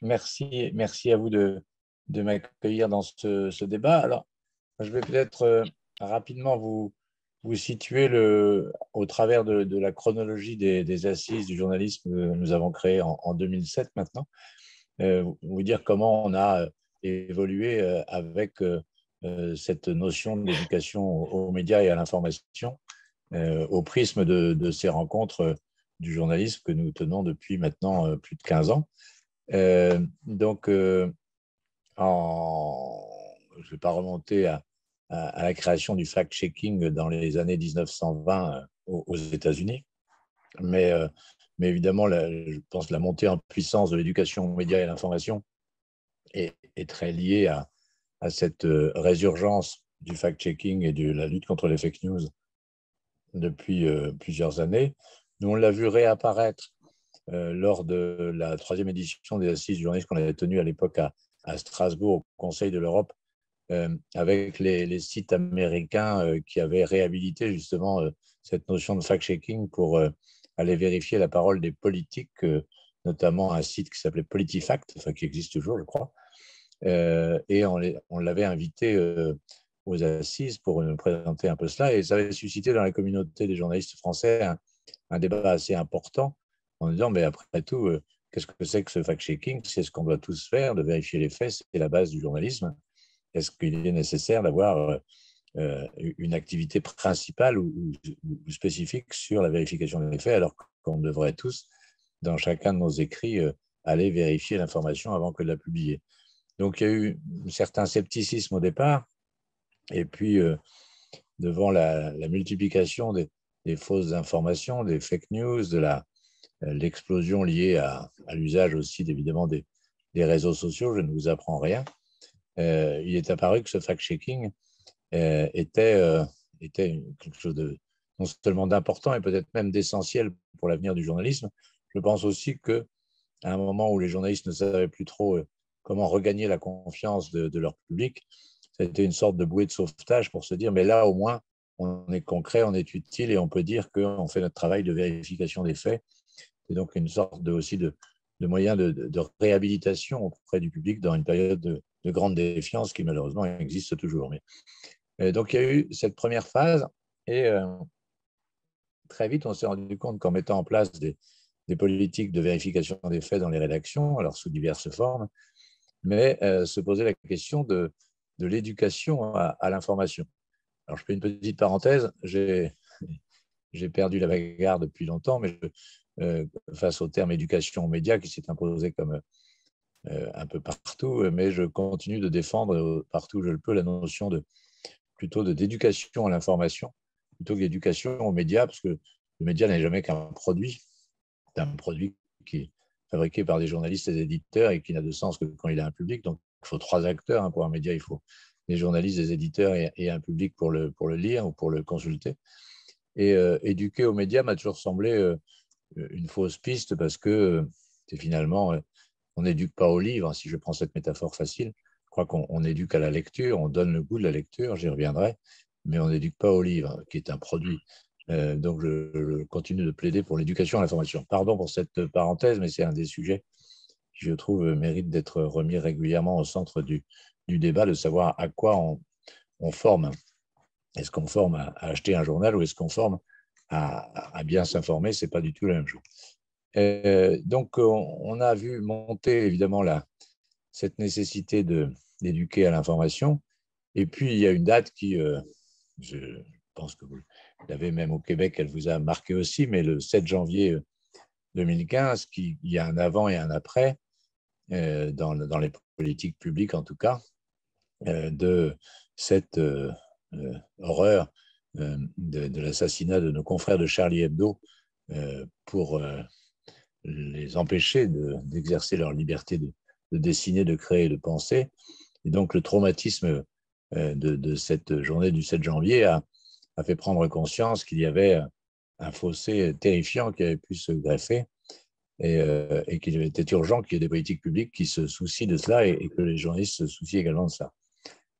merci, merci à vous de, de m'accueillir dans ce, débat. Alors, je vais peut-être euh, rapidement vous, vous situer le, au travers de, la chronologie des, assises du journalisme que nous avons créées en, 2007 maintenant, euh, vous dire comment on a euh, évolué avec cette notion d'éducation aux médias et à l'information au prisme de, de, ces rencontres du journalisme que nous tenons depuis maintenant plus de 15 ans. Donc, je ne vais pas remonter à, la création du fact-checking dans les années 1920 euh, aux, États-Unis, mais, euh, évidemment, je pense que la montée en puissance de l'éducation aux médias et à l'information est, très liée à, cette euh, résurgence du fact-checking et de la lutte contre les fake news depuis plusieurs années. Nous, on l'a vu réapparaître lors de la troisième édition des assises du journalisme qu'on avait tenues à l'époque à, Strasbourg au Conseil de l'Europe euh, avec les, sites américains euh, qui avaient réhabilité justement euh, cette notion de fact-checking pour aller vérifier la parole des politiques, notamment un site qui s'appelait PolitiFact, enfin qui existe toujours, je crois. et on, l'avait invité aux assises pour nous présenter un peu cela. Et ça avait suscité dans la communauté des journalistes français un débat assez important en disant, mais après tout, Qu'est-ce que c'est que ce fact-checking? C'est ce qu'on doit tous faire, de vérifier les faits, c'est la base du journalisme. Est-ce qu'il est nécessaire d'avoir euh, une activité principale ou, spécifique sur la vérification des faits, alors qu'on devrait tous, dans chacun de nos écrits, euh, aller vérifier l'information avant que de la publier? Donc il y a eu un certain scepticisme au départ, et puis euh, devant la, multiplication des, fausses informations, des fake news, de la, euh, l'explosion liée à, l'usage aussi évidemment des, réseaux sociaux, je ne vous apprends rien, euh, il est apparu que ce fact-checking euh, était, était quelque chose de non seulement d'important et peut-être même d'essentiel pour l'avenir du journalisme. Je pense aussi que à un moment où les journalistes ne savaient plus trop comment regagner la confiance de, de leur public, c'était une sorte de bouée de sauvetage pour se dire, mais là au moins, on est concret, on est utile et on peut dire qu'on fait notre travail de vérification des faits c'est donc une sorte de, aussi de, de moyen de, réhabilitation auprès du public dans une période de, grande défiance qui malheureusement existe toujours. Euh, donc il y a eu cette première phase et euh, très vite on s'est rendu compte qu'en mettant en place des, politiques de vérification des faits dans les rédactions, alors sous diverses formes, mais euh, se posait la question de, de l'éducation à, à l'information. Alors je fais une petite parenthèse, j'ai perdu la bagarre depuis longtemps, mais je, face au terme éducation aux médias qui s'est imposé comme euh, un peu partout, mais je continue de défendre euh, partout où je le peux la notion de plutôt d'éducation à l'information plutôt que d'éducation aux médias, parce que le média n'est jamais qu'un produit. C'est un produit qui est fabriqué par des journalistes et des éditeurs et qui n'a de sens que quand il a un public. Donc, il faut trois acteurs. Hein, pour un média, il faut des journalistes, des éditeurs et, un public pour le, pour le lire ou pour le consulter. Et éduquer aux médias m'a toujours semblé une fausse piste parce que c'est finalement, euh, on n'éduque pas au livre, si je prends cette métaphore facile. Je crois qu'on éduque à la lecture, on donne le goût de la lecture, j'y reviendrai, mais on n'éduque pas au livre, qui est un produit. Euh, donc, je, continue de plaider pour l'éducation à l'information. Pardon pour cette parenthèse, mais c'est un des sujets qui, je trouve, mérite d'être remis régulièrement au centre du, débat, de savoir à quoi on, forme. Est-ce qu'on forme à, acheter un journal ou est-ce qu'on forme à, bien s'informer, ce n'est pas du tout la même chose. Euh, donc, on, a vu monter évidemment la, cette nécessité d'éduquer à l'information. Et puis, il y a une date qui, euh, je pense que vous l'avez même au Québec, elle vous a marqué aussi, mais le 7 janvier 2015, qui, il y a un avant et un après, euh, dans, les politiques publiques en tout cas, de cette horreur euh, de, l'assassinat de nos confrères de Charlie Hebdo euh, pour euh, les empêcher d'exercer leur liberté de, dessiner, de créer, de penser. Et donc le traumatisme de, cette journée du 7 janvier a, fait prendre conscience qu'il y avait un fossé terrifiant qui avait pu se greffer et, qu'il était urgent qu'il y ait des politiques publiques qui se soucient de cela et, et, que les journalistes se soucient également de ça.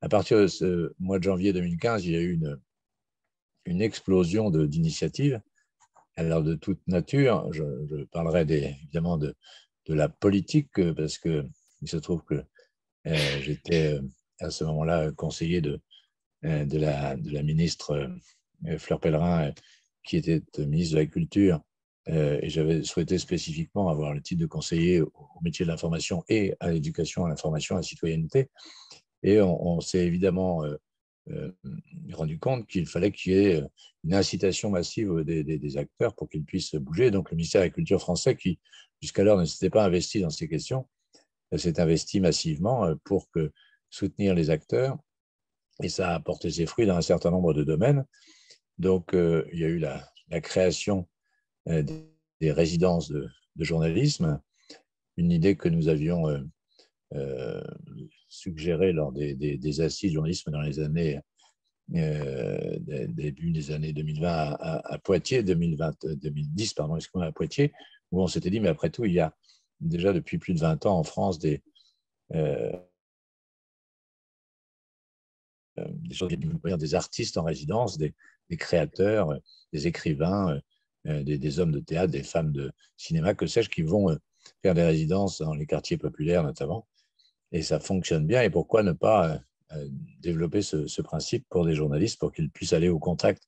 À partir de ce mois de janvier 2015, il y a eu une, une explosion d'initiatives, alors de toute nature. Je, parlerai évidemment de, la politique, parce qu'il se trouve que j'étais à ce moment-là conseiller de la ministre Fleur Pellerin, qui était ministre de la Culture, et j'avais souhaité spécifiquement avoir le titre de conseiller au métier de l'information et à l'éducation, à l'information, à la citoyenneté. Et on, s'est évidemment rendu compte qu'il fallait qu'il y ait une incitation massive des, acteurs pour qu'ils puissent bouger. Donc le ministère de la Culture français, qui jusqu'alors ne s'était pas investi dans ces questions, s'est investi massivement pour soutenir les acteurs. Et ça a apporté ses fruits dans un certain nombre de domaines. Donc, il y a eu la, création euh, des résidences de, journalisme, une idée que nous avions euh, euh, suggérée lors des, des, assises du journalisme dans les années début des années 2020 à, Poitiers, 2020, 2010, pardon, excusez-moi, à Poitiers, où on s'était dit, mais après tout, il y a déjà depuis plus de 20 ans en France des, des, des artistes en résidence, des, des créateurs, des écrivains, euh, des, hommes de théâtre, des femmes de cinéma, que sais-je, qui vont euh, faire des résidences dans les quartiers populaires notamment. Et ça fonctionne bien. Et pourquoi ne pas euh, développer ce, principe pour des journalistes, pour qu'ils puissent aller au contact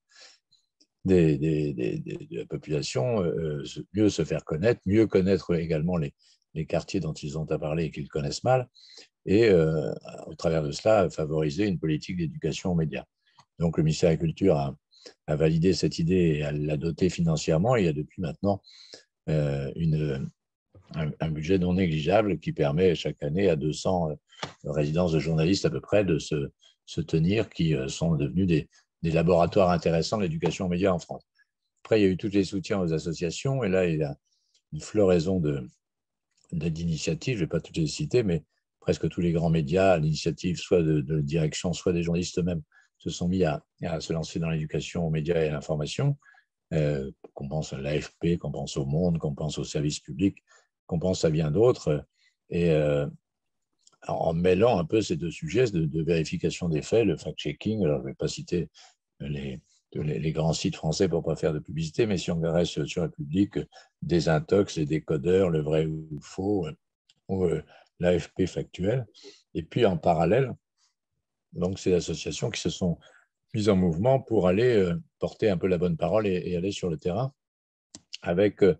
des, de la population, mieux se faire connaître, mieux connaître également les, quartiers dont ils ont à parler et qu'ils connaissent mal, et au travers de cela, favoriser une politique d'éducation aux médias. Donc le ministère de la Culture a validé cette idée et la doter financièrement. il y a depuis maintenant euh, une, un, budget non négligeable qui permet chaque année à 200 euh, résidences de journalistes à peu près de se, tenir, qui euh, sont devenus des, laboratoires intéressants de l'éducation aux médias en France. Après, il y a eu tous les soutiens aux associations, et là, il y a une floraison d'initiatives, je ne vais pas toutes les citer, mais presque tous les grands médias, à l'initiative soit de, de, direction, soit des journalistes eux-mêmes, se sont mis à, se lancer dans l'éducation aux médias et à l'information, euh, qu'on pense à l'AFP, qu'on pense au monde, qu'on pense au service public, qu'on pense à bien d'autres. Et euh, en mêlant un peu ces deux sujets de, vérification des faits, le fact-checking, alors je ne vais pas citer les, les, grands sites français pour ne pas faire de publicité, mais si on reste sur le public, des intox, les décodeurs, le vrai ou faux, ou euh, l'AFP factuel. Et puis en parallèle, donc, c'est associations qui se sont mises en mouvement pour aller euh, porter un peu la bonne parole et, aller sur le terrain avec euh,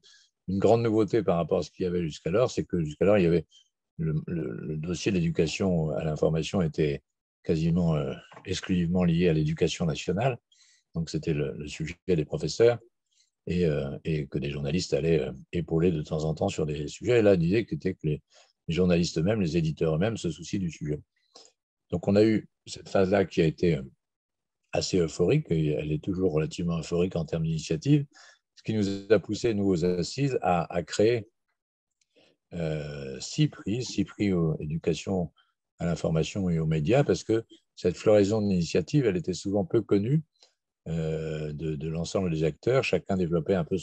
une grande nouveauté par rapport à ce qu'il y avait jusqu'alors, c'est que jusqu'alors, il y avait le, dossier de l'éducation à l'information était quasiment euh, exclusivement lié à l'éducation nationale. Donc, c'était le, sujet des professeurs et, que des journalistes allaient épauler de temps en temps sur des sujets. Et là, l'idée était que les, les journalistes eux-mêmes, les éditeurs eux-mêmes se soucient du sujet. Donc, on a eu cette phase-là qui a été euh, assez euphorique, elle est toujours relativement euphorique en termes d'initiative, ce qui nous a poussé, nous, aux assises, à, créer euh, six prix, six prix aux éducation à l'information et aux médias, parce que cette floraison d'initiatives, elle était souvent peu connue euh, de, l'ensemble des acteurs. Chacun développait un peu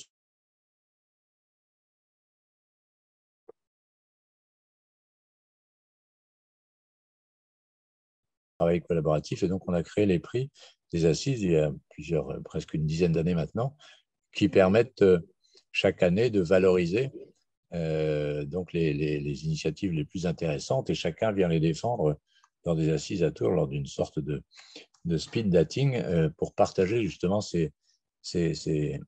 travail collaboratif. Et donc, on a créé les prix des assises il y a plusieurs, presque une dizaine d'années maintenant, qui permettent euh, chaque année de valoriser euh, donc les, les, initiatives les plus intéressantes et chacun vient les défendre dans des assises à tour lors d'une sorte de, de, speed dating pour partager justement ces, ces, ces,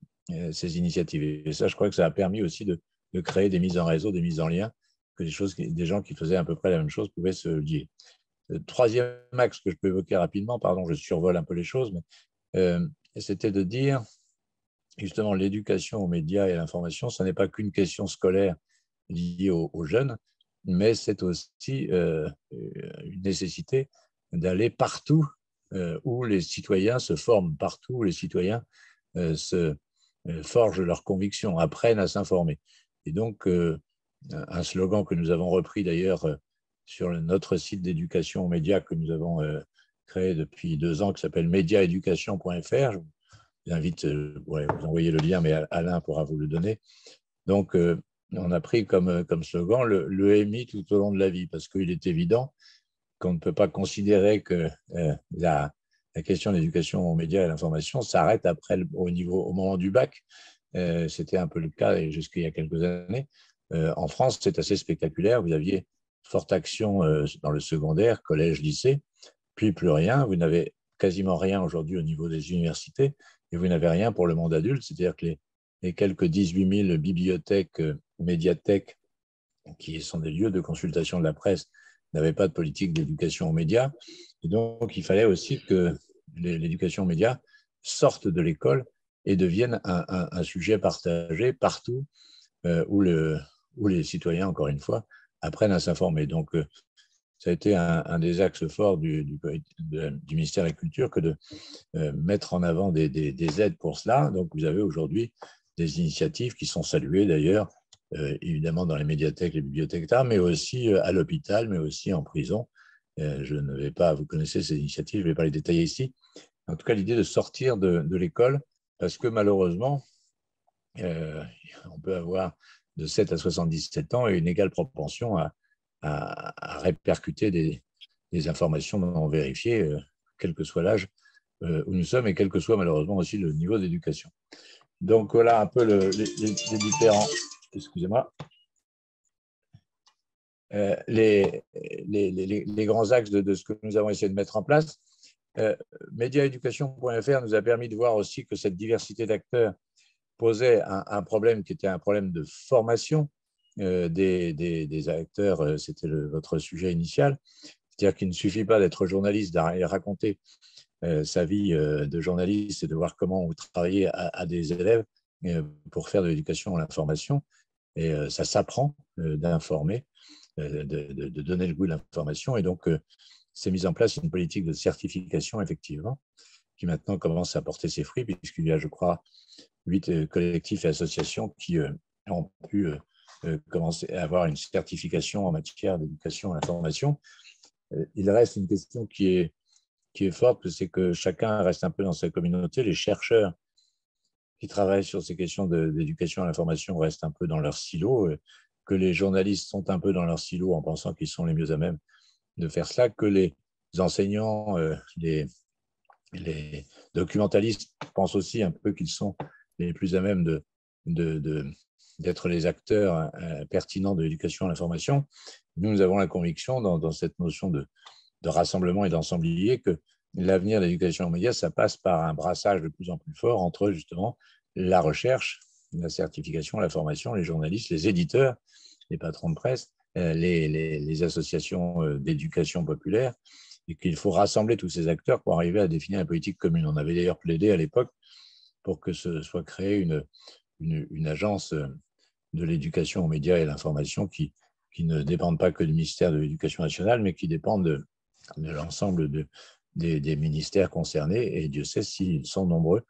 ces, initiatives. Et ça, je crois que ça a permis aussi de, de, créer des mises en réseau, des mises en lien, que des, choses, des gens qui faisaient à peu près la même chose pouvaient se lier. Le troisième axe que je peux évoquer rapidement, pardon, je survole un peu les choses, mais euh, c'était de dire justement l'éducation aux médias et à l'information, ce n'est pas qu'une question scolaire liée aux, jeunes, mais c'est aussi euh, une nécessité d'aller partout euh, où les citoyens se forment, partout où les citoyens se forgent leurs convictions, apprennent à s'informer. Et donc, un slogan que nous avons repris d'ailleurs sur notre site d'éducation aux médias que nous avons euh, créé depuis deux ans, qui s'appelle médiaéducation.fr. Je vous invite, euh, vous envoyer le lien, mais Alain pourra vous le donner. Donc, euh, on a pris comme, comme slogan le, le tout au long de la vie, parce qu'il est évident qu'on ne peut pas considérer que la, la, question de l'éducation aux médias et à l'information s'arrête après au niveau au moment du bac. C'était un peu le cas jusqu'il y a quelques années. en France, c'est assez spectaculaire. Vous aviez forte action dans le secondaire, collège, lycée, puis plus rien. Vous n'avez quasiment rien aujourd'hui au niveau des universités et vous n'avez rien pour le monde adulte, c'est-à-dire que les, quelques 18 000 bibliothèques, médiathèques, qui sont des lieux de consultation de la presse, n'avaient pas de politique d'éducation aux médias. Et donc, il fallait aussi que l'éducation aux médias sorte de l'école et devienne un, sujet partagé partout euh, où, les citoyens, encore une fois, apprennent à s'informer. Donc, euh, ça a été un, des axes forts du, ministère de la Culture que de euh, mettre en avant des, des, aides pour cela. Donc, vous avez aujourd'hui des initiatives qui sont saluées d'ailleurs, évidemment dans les médiathèques, les bibliothèques, mais aussi à l'hôpital, mais aussi en prison. je ne vais pas, vous connaissez ces initiatives, je ne vais pas les détailler ici, en tout cas l'idée de sortir de, l'école, parce que malheureusement, euh, on peut avoir de 7 à 77 ans et une égale propension à, répercuter des, informations non vérifiées, euh, quel que soit l'âge euh, où nous sommes et quel que soit malheureusement aussi le niveau d'éducation. Donc voilà un peu les, différents, excusez-moi, les, les, grands axes de, ce que nous avons essayé de mettre en place. Euh, nous a permis de voir aussi que cette diversité d'acteurs posait un, problème qui était un problème de formation euh, des, acteurs. Euh, c'était votre sujet initial. C'est-à-dire qu'il ne suffit pas d'être journaliste, et raconter sa vie de journaliste et de voir comment vous travaillez à, des élèves pour faire de l'éducation à l'information. Et ça s'apprend d'informer, de, de, donner le goût de l'information. Et donc, s'est mise en place une politique de certification, effectivement, qui maintenant commence à porter ses fruits, puisqu'il y a, je crois, huit euh, collectifs et associations qui euh, ont pu euh, commencer à avoir une certification en matière d'éducation à l'information. Il reste une question qui est, qui est forte, c'est que chacun reste un peu dans sa communauté. Les chercheurs qui travaillent sur ces questions d'éducation à l'information restent un peu dans leur silo, que les journalistes sont un peu dans leur silo en pensant qu'ils sont les mieux à même de faire cela, que les enseignants, euh, les, les documentalistes pensent aussi un peu qu'ils sont les plus à même de, de, d'être les acteurs euh, pertinents de l'éducation à l'information. Nous, nous avons la conviction dans, cette notion de, de rassemblement et d'ensemblier que l'avenir de l'éducation aux médias, ça passe par un brassage de plus en plus fort entre justement la recherche, la certification, la formation, les journalistes, les éditeurs, les patrons de presse euh, les, associations euh, d'éducation populaire et qu'il faut rassembler tous ces acteurs pour arriver à définir une politique commune. On avait d'ailleurs plaidé à l'époque pour que ce soit créé une, une, agence de l'éducation aux médias et à l'information qui, qui ne dépende pas que du ministère de l'Éducation nationale, mais qui dépende de, l'ensemble de, des, ministères concernés, et Dieu sait s'ils sont nombreux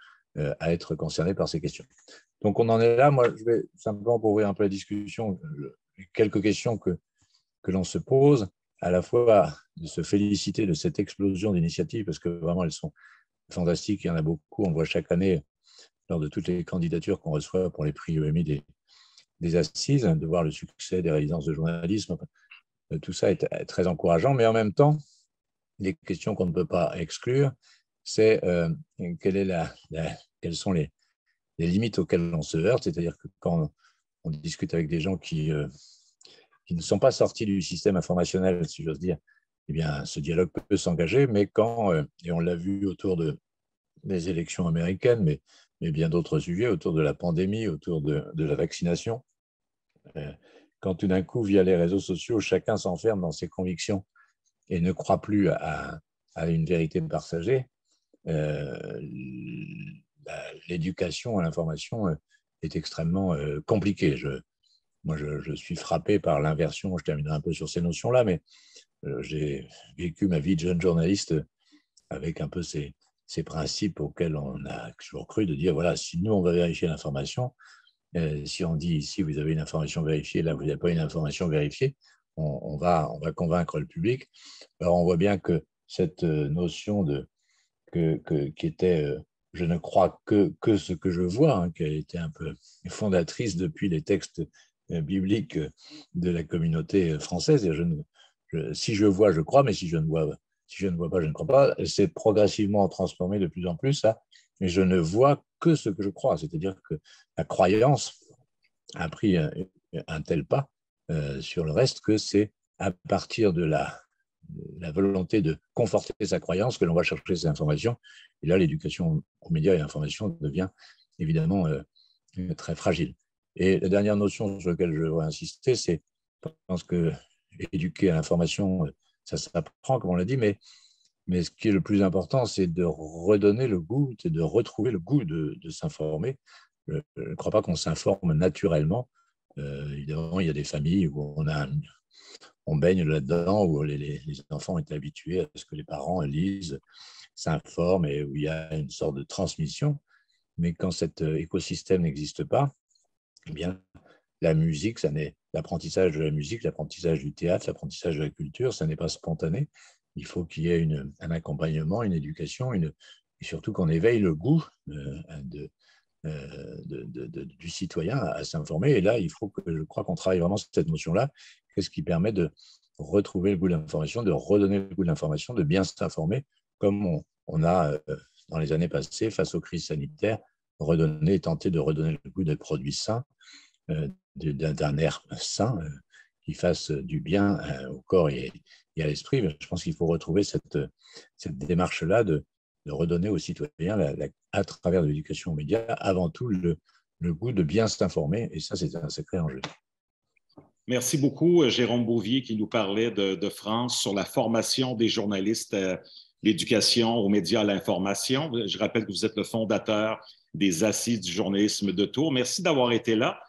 à être concernés par ces questions. Donc on en est là. Moi, je vais simplement pour ouvrir un peu la discussion, quelques questions que, que l'on se pose, à la fois de se féliciter de cette explosion d'initiatives, parce que vraiment elles sont fantastiques, il y en a beaucoup, on voit chaque année lors de toutes les candidatures qu'on reçoit pour les prix EMI des, des assises, de voir le succès des résidences de journalisme. Tout ça est très encourageant, mais en même temps, les questions qu'on ne peut pas exclure, c'est euh, quelles sont les, limites auxquelles on se heurte, c'est-à-dire que quand on discute avec des gens qui, euh, qui ne sont pas sortis du système informationnel, si j'ose dire, eh bien, ce dialogue peut s'engager, mais quand, euh, et on l'a vu autour de, des élections américaines, mais, mais bien d'autres sujets, autour de la pandémie, autour de, la vaccination, euh, quand tout d'un coup, via les réseaux sociaux, chacun s'enferme dans ses convictions et ne croit plus à, une vérité partagée, l'éducation à l'information est extrêmement euh, compliqué. Je, moi, je, suis frappé par l'inversion. Je terminerai un peu sur ces notions-là, mais euh, j'ai vécu ma vie de jeune journaliste avec un peu ces, ces, principes auxquels on a toujours cru de dire voilà, si nous, on va vérifier l'information, euh, si on dit ici, vous avez une information vérifiée, là, vous n'avez pas une information vérifiée, on, va, on va convaincre le public. Alors, on voit bien que cette notion de, que, qui était je ne crois que, ce que je vois, hein, qui a été un peu fondatrice depuis les textes euh, bibliques de la communauté française. si je vois, je crois, mais si je ne vois, pas, je ne crois pas. C'est progressivement transformé de plus en plus mais je ne vois que ce que je crois. C'est-à-dire que la croyance a pris un tel pas sur le reste que c'est à partir de la, volonté de conforter sa croyance que l'on va chercher ces informations. Et là, l'éducation aux médias et à l'information devient évidemment très fragile. Et la dernière notion sur laquelle je veux insister, c'est, je pense que éduquer à l'information, ça s'apprend, comme on l'a dit, mais, mais ce qui est le plus important, c'est de redonner le goût, c'est de retrouver le goût de, s'informer. Je ne crois pas qu'on s'informe naturellement. Euh, évidemment, il y a des familles où on, baigne là-dedans, où les, les, enfants étaient habitués à ce que les parents lisent, s'informent et où il y a une sorte de transmission. Mais quand cet écosystème n'existe pas, eh bien, la musique, ça n'est l'apprentissage de la musique, l'apprentissage du théâtre, l'apprentissage de la culture, ça n'est pas spontané. Il faut qu'il y ait un accompagnement, une éducation, et surtout qu'on éveille le goût euh, euh, du citoyen à, s'informer. Et là, il faut que je crois qu'on travaille vraiment cette notion-là, qu'est-ce qui permet de retrouver le goût de l'information, de redonner le goût de l'information, de bien s'informer, comme on, a euh, dans les années passées, face aux crises sanitaires, redonner, tenter de redonner le goût des produits sains, d'un air sain qui fasse du bien euh, au corps et, à l'esprit. Je pense qu'il faut retrouver cette, cette démarche-là de, redonner aux citoyens, à travers l'éducation aux médias, avant tout le, goût de bien s'informer. Et ça, c'est un sacré enjeu. Merci beaucoup, Jérôme Bouvier, qui nous parlait de, de France sur la formation des journalistes, l'éducation aux médias, à l'information. Je rappelle que vous êtes le fondateur des Assises du journalisme de Tours. Merci d'avoir été là.